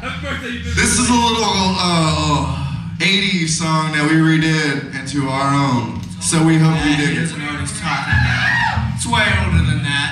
This is a little uh, uh 80s song that we redid into our own. So we hope you dig it. It's way older than that.